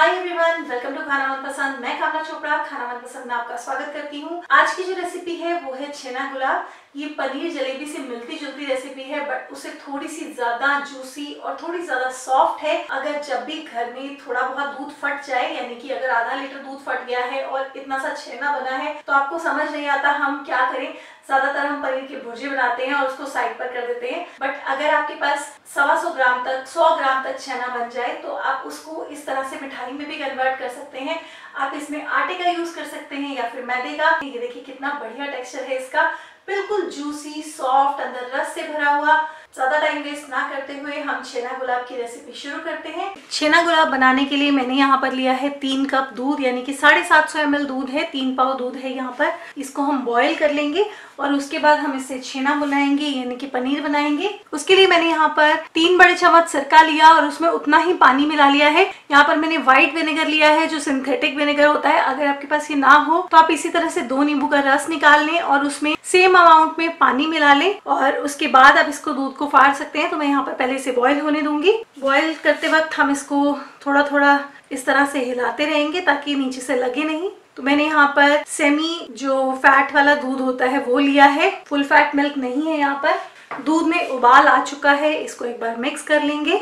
Hi everyone welcome to खाना मन पसंद मैं कामना चोपड़ा खाना मन पसंद में आपका स्वागत करती हूँ। आज की जो रेसिपी है, वो है छेना गुलाब। ये पनीर जलेबी से मिलती जुलती रेसिपी है बट उसे थोड़ी सी ज़्यादा जूसी और थोड़ी ज़्यादा सॉफ्ट है। अगर जब भी घर में थोड़ा बहुत दूध फट जाए, यानी कि अगर आधा लीटर दूध फट गया है और इतना सा छेना बना है तो आपको समझ नहीं आता हम क्या करें। ज़्यादातर हम पनीर की भुर्जी बनाते हैं और उसको साइड पर कर देते हैं। बट अगर आपके पास सवा सौ ग्राम तक, सौ ग्राम तक छेना बन जाए तो आप उसको इस तरह से मिठाई में भी कन्वर्ट कर सकते हैं। आप इसमें आटे का यूज़ कर सकते हैं या फिर मैदे का। ये देखिए कितना बढ़िया टेक्सचर है इसका। बिल्कुल जूसी सॉफ्ट अंदर रस से भरा हुआ। ज़्यादा टाइम वेस्ट ना करते हुए हम छेना गुलाब की रेसिपी शुरू करते हैं। छेना गुलाब बनाने के लिए मैंने यहाँ पर लिया है तीन कप दूध, यानी कि साढ़े सात सौ एम दूध है, तीन पाव दूध है यहाँ पर। इसको हम बॉईल कर लेंगे और उसके बाद हम इससे छेना बनाएँगे, यानी कि पनीर बनाएँगे। उसके लिए मैंने यहाँ पर तीन बड़े चम्मच सिरका लिया और उसमें उतना ही पानी मिला लिया है। यहाँ पर मैंने व्हाइट विनेगर लिया है, जो सिंथेटिक विनेगर होता है। अगर आपके पास ये ना हो तो आप इसी तरह से दो नींबू का रस निकाल लें और उसमें सेम अमाउंट में पानी मिला लें और उसके बाद आप इसको दूध को फाड़ सकते हैं तो मैं यहाँ पर पहले इसे बॉईल होने दूँगी। बॉईल करते वक्त हम इसको थोड़ा थोड़ा इस तरह से हिलाते रहेंगे ताकि नीचे से लगे नहीं। तो मैंने यहाँ पर सेमी जो फैट वाला दूध होता है, वो लिया है। फुल फैट मिल्क नहीं है यहाँ पर। दूध में उबाल आ चुका है, इसको एक बार मिक्स कर लेंगे।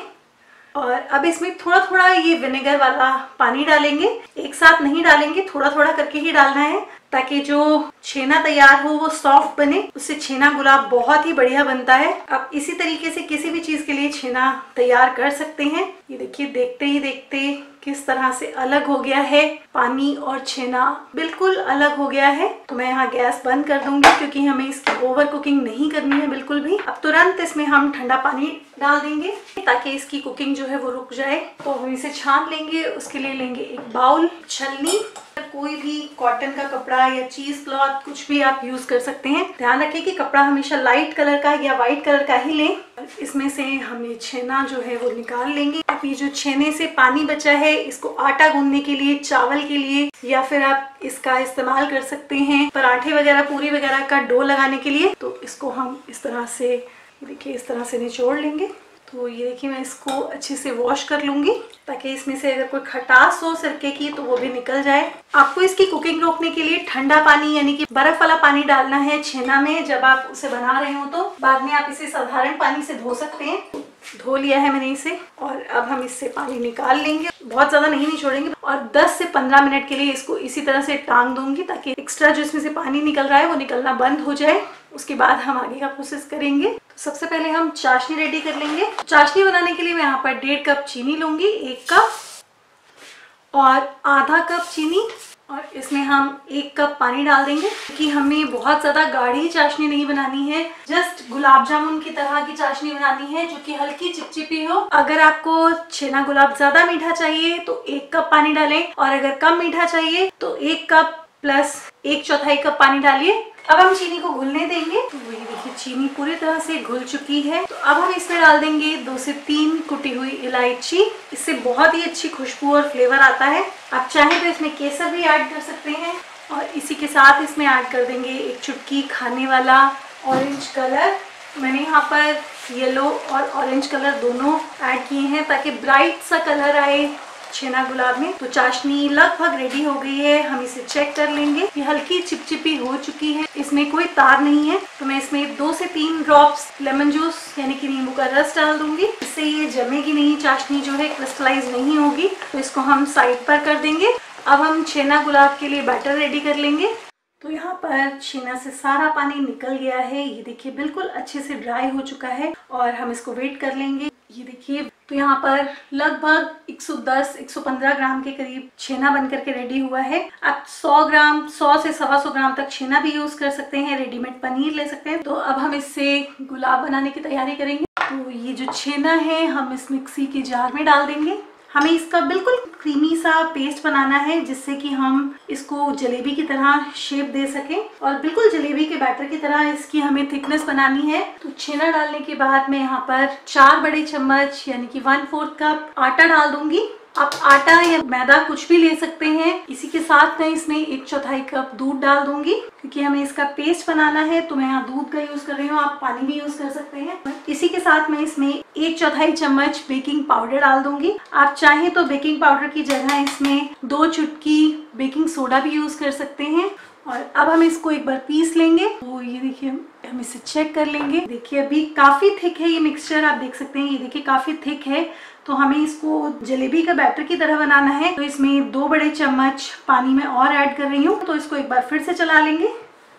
और अब इसमें थोड़ा थोड़ा ये विनेगर वाला पानी डालेंगे। एक साथ नहीं डालेंगे थोड़ा थोड़ा करके ही डालना है। ताकि जो छेना तैयार हो, वो सॉफ्ट बने। उससे छेना गुलाब बहुत ही बढ़िया बनता है। आप इसी तरीके से किसी भी चीज़ के लिए छेना तैयार कर सकते हैं। ये देखिए, देखते ही देखते किस तरह से अलग हो गया है। पानी और छेना बिल्कुल अलग हो गया है। तो मैं यहाँ गैस बंद कर दूँगी क्योंकि हमें इसकी ओवर कुकिंग नहीं करनी है बिल्कुल भी। अब तुरंत इसमें हम ठंडा पानी डाल देंगे ताकि इसकी कुकिंग जो है वो रुक जाए। तो हम इसे छान लेंगे। उसके लिए लेंगे एक बाउल छलनी। कोई भी कॉटन का कपड़ा या चीज़ क्लॉथ कुछ भी आप यूज़ कर सकते हैं। ध्यान रखें कि कपड़ा हमेशा लाइट कलर का या व्हाइट कलर का ही लें। इसमें से हम ये छेना जो है वो निकाल लेंगे। अब ये जो छेने से पानी बचा है, इसको आटा गूंदने के लिए, चावल के लिए या फिर आप इसका इस्तेमाल कर सकते हैं पराठे वगैरह, पूरी वगैरह का डो लगाने के लिए। तो इसको हम इस तरह से, देखिए इस तरह से निचोड़ लेंगे। तो ये देखिए मैं इसको अच्छे से वॉश कर लूँगी, ताकि इसमें से अगर कोई खटास हो सिरके की तो वो भी निकल जाए। आपको इसकी कुकिंग रोकने के लिए ठंडा पानी, यानी कि बर्फ़ वाला पानी डालना है छेना में, जब आप उसे बना रहे हो तो। बाद में आप इसे साधारण पानी से धो सकते हैं। धो लिया है मैंने इसे, और अब हम इससे पानी निकाल लेंगे। बहुत ज़्यादा नहीं निचोड़ेंगे और 10 से 15 मिनट के लिए इसको इसी तरह से टांग दूँगी, ताकि एक्स्ट्रा जो इसमें से पानी निकल रहा है, वो निकलना बंद हो जाए। उसके बाद हम आगे का प्रोसेस करेंगे। सबसे पहले हम चाशनी रेडी कर लेंगे। चाशनी बनाने के लिए मैं यहाँ पर डेढ़ कप चीनी लूँगी, एक कप और आधा कप चीनी और इसमें हम एक कप पानी डाल देंगे। कि हमें बहुत ज़्यादा गाढ़ी चाशनी नहीं बनानी है, जस्ट गुलाब जामुन की तरह की चाशनी बनानी है, जो कि हल्की चिपचिपी हो। अगर आपको छेना गुलाब ज़्यादा मीठा चाहिए तो एक कप पानी डालें और अगर कम मीठा चाहिए तो एक कप प्लस एक चौथाई कप पानी डालिए। अब हम चीनी को घुलने देंगे। तो वही देखिए, चीनी पूरी तरह से घुल चुकी है। तो अब हम इसमें डाल देंगे दो से तीन कुटी हुई इलायची। इससे बहुत ही अच्छी खुशबू और फ्लेवर आता है। आप चाहें तो इसमें केसर भी ऐड कर सकते हैं। और इसी के साथ इसमें ऐड कर देंगे एक चुटकी खाने वाला ऑरेंज कलर मैंने यहाँ पर येलो और ऑरेंज कलर दोनों ऐड किए हैं ताकि ब्राइट सा कलर आए। छेना गुलाब में। तो चाशनी लगभग रेडी हो गई है। हम इसे चेक कर लेंगे ये हल्की चिपचिपी हो चुकी है। इसमें कोई तार नहीं है। तो मैं इसमें दो से तीन ड्रॉप्स लेमन जूस यानी कि नींबू का रस डाल दूँगी। इससे ये जमेगी नहीं, चाशनी जो है क्रिस्टलाइज नहीं होगी। तो इसको हम साइड पर कर देंगे। अब हम छेना गुलाब के लिए बैटर रेडी कर लेंगे। तो यहाँ पर छीना से सारा पानी निकल गया है। ये देखिए, बिल्कुल अच्छे से ड्राई हो चुका है। और हम इसको वेट कर लेंगे। ये देखिए तो यहाँ पर लगभग 110 115 ग्राम के करीब छेना बन करके रेडी हुआ है। आप 100 ग्राम 100 से सवा सौ ग्राम तक छेना भी यूज़ कर सकते हैं रेडीमेड पनीर ले सकते हैं। तो अब हम इससे गुलाब बनाने की तैयारी करेंगे। तो ये जो छेना है, हम इस मिक्सी के जार में डाल देंगे। हमें इसका बिल्कुल क्रीमी सा पेस्ट बनाना है, जिससे कि हम इसको जलेबी की तरह शेप दे सकें और बिल्कुल जलेबी के बैटर की तरह इसकी हमें थिकनेस बनानी है। तो छेना डालने के बाद मैं यहाँ पर चार बड़े चम्मच, यानी कि वन फोर्थ कप आटा डाल दूँगी। आप आटा या मैदा कुछ भी ले सकते हैं। इसी के साथ मैं इसमें एक चौथाई कप दूध डाल दूँगी, क्योंकि हमें इसका पेस्ट बनाना है तो मैं यहाँ दूध का यूज़ कर रही हूँ, आप पानी भी यूज़ कर सकते हैं। इसी के साथ मैं इसमें एक चौथाई चम्मच बेकिंग पाउडर डाल दूँगी। आप चाहें तो बेकिंग पाउडर की जगह इसमें दो चुटकी बेकिंग सोडा भी यूज़ कर सकते हैं। और अब हम इसको एक बार पीस लेंगे। तो ये देखिए हम इसे चेक कर लेंगे। देखिए, अभी काफ़ी थिक है ये मिक्सचर आप देख सकते हैं। ये देखिए, काफ़ी थिक है। तो हमें इसको जलेबी का बैटर की तरह बनाना है। तो इसमें दो बड़े चम्मच पानी में और ऐड कर रही हूँ। तो इसको एक बार फिर से चला लेंगे।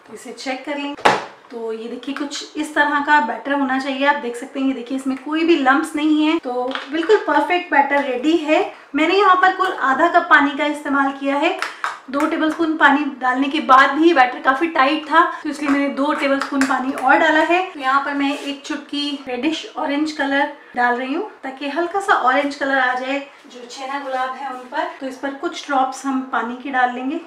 तो इसे चेक कर लेंगे। तो ये देखिए, कुछ इस तरह का बैटर होना चाहिए। आप देख सकते हैं, ये देखिए, इसमें कोई भी लम्ब नहीं है। तो बिल्कुल परफेक्ट बैटर रेडी है। मैंने यहाँ पर कुल आधा कप पानी का इस्तेमाल किया है। दो टेबलस्पून पानी डालने के बाद भी बैटर काफ़ी टाइट था तो इसलिए मैंने दो टेबलस्पून पानी और डाला है। तो यहाँ पर मैं एक चुटकी रेडिश ऑरेंज कलर डाल रही हूँ, ताकि हल्का सा ऑरेंज कलर आ जाए, जो छेना गुलाब है उन पर। तो इस पर कुछ ड्रॉप्स हम पानी की डाल लेंगे।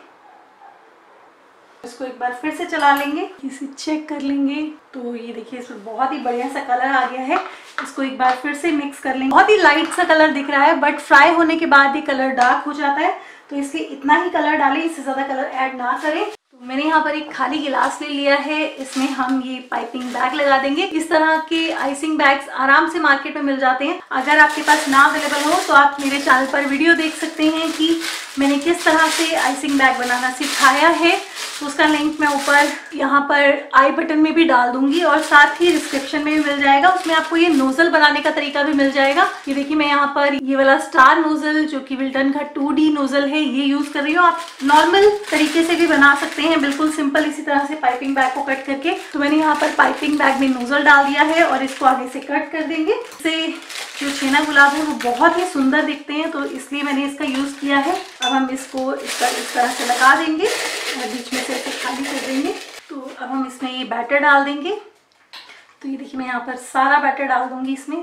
इसको एक बार फिर से चला लेंगे, इसे चेक कर लेंगे। तो ये देखिए, इसमें बहुत ही बढ़िया सा कलर आ गया है। इसको एक बार फिर से मिक्स कर लेंगे। बहुत ही लाइट सा कलर दिख रहा है बट फ्राई होने के बाद ये कलर डार्क हो जाता है। तो इसलिए इतना ही कलर डालें, इससे ज़्यादा कलर ऐड ना करें। तो मैंने यहाँ पर एक खाली गिलास ले लिया है। इसमें हम ये पाइपिंग बैग लगा देंगे। इस तरह के आइसिंग बैग्स आराम से मार्केट में मिल जाते हैं। अगर आपके पास ना अवेलेबल हो तो आप मेरे चैनल पर वीडियो देख सकते हैं कि मैंने किस तरह से आइसिंग बैग बनाना सिखाया है। उसका लिंक मैं ऊपर यहाँ पर आई बटन में भी डाल दूँगी और साथ ही डिस्क्रिप्शन में भी मिल जाएगा। उसमें आपको ये नोजल बनाने का तरीका भी मिल जाएगा। ये देखिए मैं यहाँ पर ये वाला स्टार नोजल जो कि विल्टन का टू नोजल है, ये यूज़ कर रही हूँ। आप नॉर्मल तरीके से भी बना सकते हैं। बिल्कुल सिंपल इसी तरह से पाइपिंग बैग को कट करके। तो मैंने यहाँ पर पाइपिंग बैग में नोजल डाल दिया है और इसको आगे से कट कर देंगे। इसे जो छेना गुलाब है, वो बहुत ही सुंदर दिखते हैं। तो इसलिए मैंने इसका यूज़ किया है। अब हम इसको इस तरह से लगा देंगे। बीच में से इसे खाली कर देंगे। तो अब हम इसमें ये बैटर डाल देंगे। तो ये देखिए, मैं यहाँ पर सारा बैटर डाल दूँगी इसमें।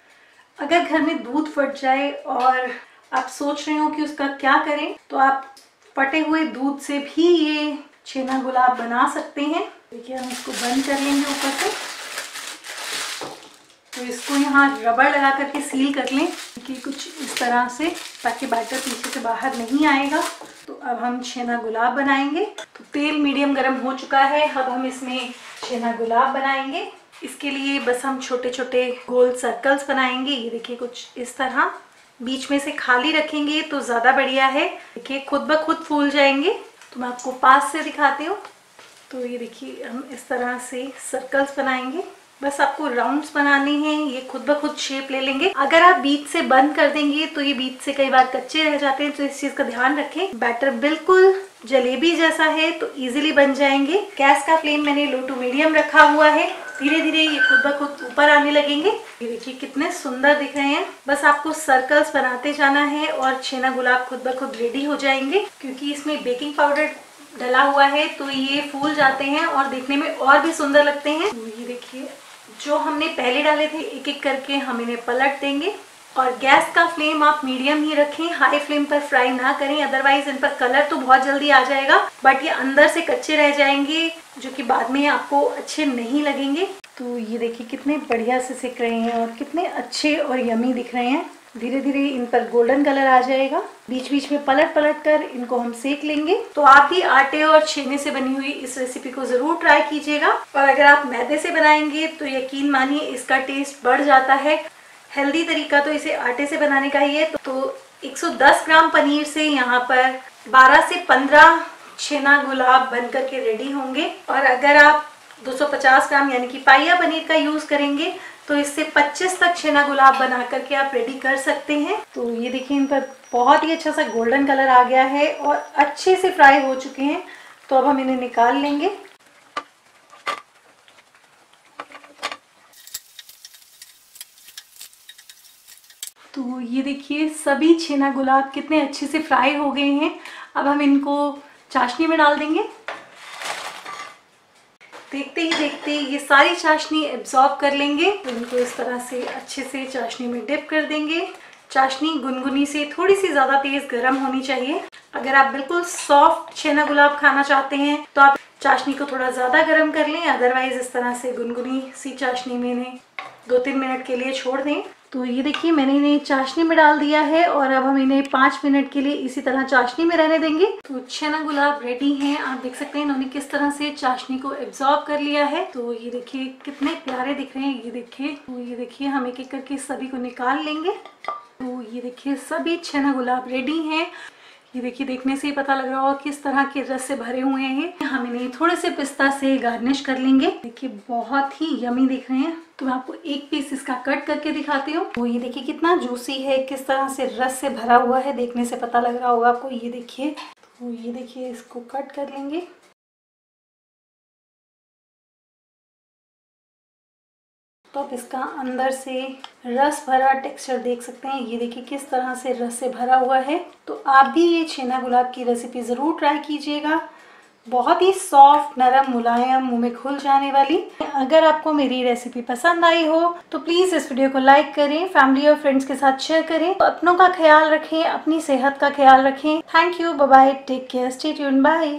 अगर घर में दूध फट जाए और आप सोच रहे हो कि उसका क्या करें तो आप फटे हुए दूध से भी ये छेना गुलाब बना सकते हैं। देखिए, हम इसको बंद कर लेंगे ऊपर से। तो इसको यहाँ रबड़ लगा करके सील कर लें, कि कुछ इस तरह से, ताकि बैटर पीछे से बाहर नहीं आएगा। तो अब हम छेना गुलाब बनाएँगे। तेल मीडियम गर्म हो चुका है। अब हम इसमें छेना गुलाब बनाएँगे। इसके लिए बस हम छोटे छोटे गोल सर्कल्स बनाएँगे। ये देखिए कुछ इस तरह। बीच में से खाली रखेंगे तो ज़्यादा बढ़िया है। देखिए, खुद ब खुद फूल जाएँगे। तो मैं आपको पास से दिखाती हूँ। तो ये देखिए, हम इस तरह से सर्कल्स बनाएँगे। बस आपको राउंड्स बनाने हैं। ये खुद ब खुद शेप ले लेंगे। अगर आप बीच से बंद कर देंगे तो ये बीच से कई बार कच्चे रह जाते हैं। तो इस चीज़ का ध्यान रखें। बैटर बिल्कुल जलेबी जैसा है तो इजीली बन जाएँगे। गैस का फ्लेम मैंने लो टू मीडियम रखा हुआ है। धीरे धीरे ये खुद ब खुद ऊपर आने लगेंगे। ये देखिए कितने सुंदर दिख रहे हैं। बस आपको सर्कल्स बनाते जाना है और छेना गुलाब खुद ब खुद रेडी हो जाएँगे। क्योंकि इसमें बेकिंग पाउडर डला हुआ है तो ये फूल जाते हैं और देखने में और भी सुंदर लगते हैं। तो ये देखिए, जो हमने पहले डाले थे एक एक करके हम इन्हें पलट देंगे। और गैस का फ्लेम आप मीडियम ही रखें, हाई फ्लेम पर फ्राई ना करें अदरवाइज़ इन पर कलर तो बहुत जल्दी आ जाएगा बट ये अंदर से कच्चे रह जाएँगे, जो कि बाद में आपको अच्छे नहीं लगेंगे। तो ये देखिए कितने बढ़िया से सिक रहे हैं और कितने अच्छे और यमी दिख रहे हैं। धीरे धीरे इन पर गोल्डन कलर आ जाएगा। बीच बीच में पलट पलट कर इनको हम सेक लेंगे। तो आप भी आटे और छेने से बनी हुई इस रेसिपी को ज़रूर ट्राई कीजिएगा। और अगर आप मैदे से बनाएँगे तो यकीन मानिए इसका टेस्ट बढ़ जाता है। हेल्दी तरीका तो इसे आटे से बनाने का ही है तो 110 ग्राम पनीर से यहाँ पर 12 से 15 छेना गुलाब बन करके रेडी होंगे। और अगर आप 250 ग्राम यानी कि पाइया पनीर का यूज़ करेंगे तो इससे 25 तक छेना गुलाब बना करके आप रेडी कर सकते हैं। तो ये देखिए, इन पर बहुत ही अच्छा सा गोल्डन कलर आ गया है और अच्छे से फ्राई हो चुके हैं। तो अब हम इन्हें निकाल लेंगे। तो ये देखिए, सभी छेना गुलाब कितने अच्छे से फ्राई हो गए हैं। अब हम इनको चाशनी में डाल देंगे। देखते ही देखते ये सारी चाशनी एब्जॉर्ब कर लेंगे। तो इनको इस तरह से अच्छे से चाशनी में डिप कर देंगे। चाशनी गुनगुनी से थोड़ी सी ज़्यादा तेज़ गर्म होनी चाहिए। अगर आप बिल्कुल सॉफ्ट छेना गुलाब खाना चाहते हैं तो आप चाशनी को थोड़ा ज़्यादा गर्म कर लें। अदरवाइज़ इस तरह से गुनगुनी सी चाशनी में इन्हें दो तीन मिनट के लिए छोड़ दें। तो ये देखिए, मैंने इन्हें चाशनी में डाल दिया है और अब हम इन्हें पाँच मिनट के लिए इसी तरह चाशनी में रहने देंगे। तो छेना गुलाब रेडी हैं। आप देख सकते हैं इन्होंने किस तरह से चाशनी को एब्जॉर्ब कर लिया है। तो ये देखिए, कितने प्यारे दिख रहे हैं। ये देखिए तो ये देखिए, हम एक एक करके सभी को निकाल लेंगे। तो ये देखिए, सभी छेना गुलाब रेडी हैं। ये देखिए, देखने से ही पता लग रहा होगा किस तरह के रस से भरे हुए हैं। हम इन्हें थोड़े से पिस्ता से गार्निश कर लेंगे। देखिए, बहुत ही यमी दिख रहे हैं। तो मैं आपको एक पीस इसका कट करके दिखाती हूँ। तो ये देखिए, कितना जूसी है, किस तरह से रस से भरा हुआ है, देखने से पता लग रहा होगा आपको। ये देखिए तो ये देखिए, इसको कट कर लेंगे। तो आप इसका अंदर से रस भरा टेक्सचर देख सकते हैं। ये देखिए किस तरह से रस से भरा हुआ है। तो आप भी ये छेना गुलाब की रेसिपी ज़रूर ट्राई कीजिएगा। बहुत ही सॉफ्ट नरम, मुलायम, मुँह में खुल जाने वाली। अगर आपको मेरी रेसिपी पसंद आई हो तो प्लीज़ इस वीडियो को लाइक करें फैमिली और फ्रेंड्स के साथ शेयर करें। तो अपनों का ख्याल रखें, अपनी सेहत का ख्याल रखें। Thank you bye take care stay tune bye